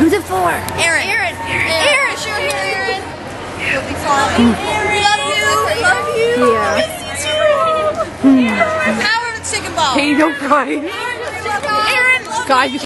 Who's it for? Erin. Erin. Erin. Sure, Erin. You'll be fine. Erin. Love you. Love you. Yeah. Miss you. Erin. Power of the chicken ball. Hey, don't cry. Erin. God, you